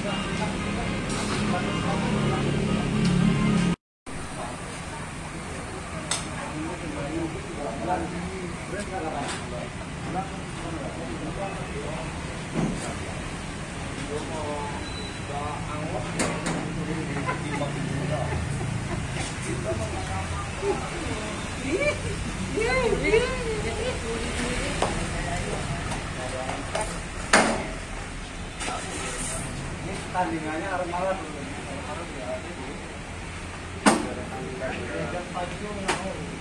Yeah. tandingannya harus malam dulu. Harus ya. Tandingannya.